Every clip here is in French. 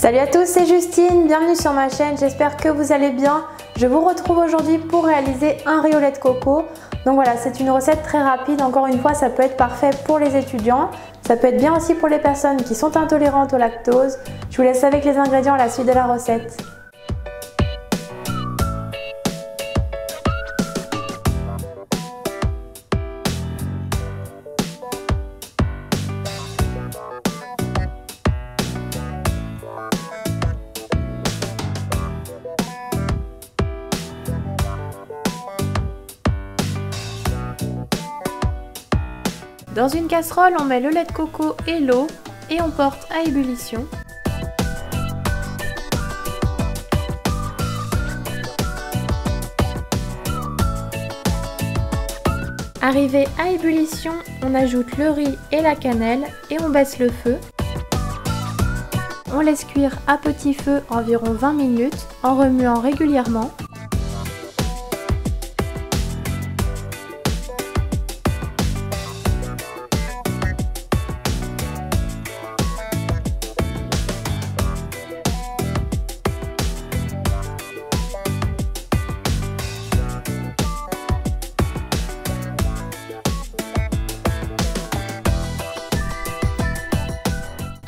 Salut à tous, c'est Justine, bienvenue sur ma chaîne, j'espère que vous allez bien. Je vous retrouve aujourd'hui pour réaliser un riolet de coco. Donc voilà, c'est une recette très rapide, encore une fois ça peut être parfait pour les étudiants, ça peut être bien aussi pour les personnes qui sont intolérantes au lactose. Je vous laisse avec les ingrédients à la suite de la recette. Dans une casserole, on met le lait de coco et l'eau et on porte à ébullition. Arrivé à ébullition, on ajoute le riz et la cannelle et on baisse le feu. On laisse cuire à petit feu environ 20 minutes en remuant régulièrement.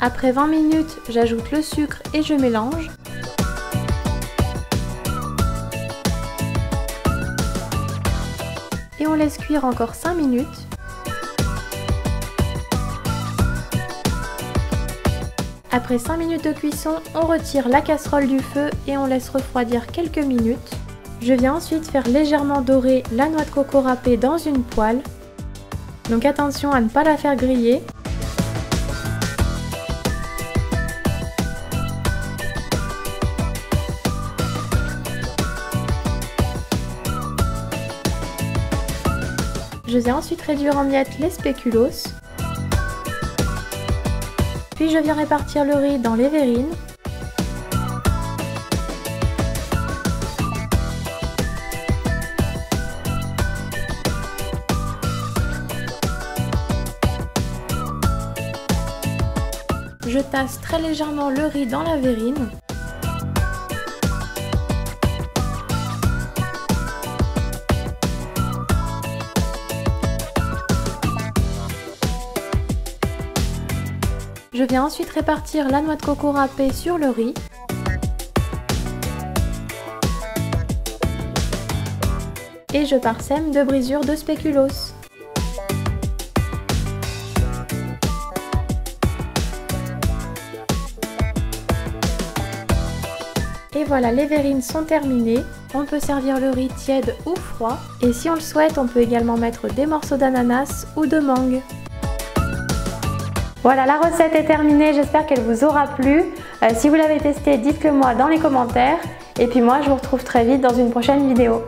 Après 20 minutes, j'ajoute le sucre et je mélange. Et on laisse cuire encore 5 minutes. Après 5 minutes de cuisson, on retire la casserole du feu et on laisse refroidir quelques minutes. Je viens ensuite faire légèrement dorer la noix de coco râpée dans une poêle. Donc attention à ne pas la faire griller. Je viens ensuite réduire en miettes les spéculoos. Puis je viens répartir le riz dans les verrines. Je tasse très légèrement le riz dans la verrine. Je viens ensuite répartir la noix de coco râpée sur le riz. Et je parsème de brisures de spéculoos. Et voilà, les verrines sont terminées. On peut servir le riz tiède ou froid. Et si on le souhaite, on peut également mettre des morceaux d'ananas ou de mangue. Voilà, la recette est terminée, j'espère qu'elle vous aura plu. Euh, si vous l'avez testée, dites-le moi dans les commentaires. Et puis moi, je vous retrouve très vite dans une prochaine vidéo.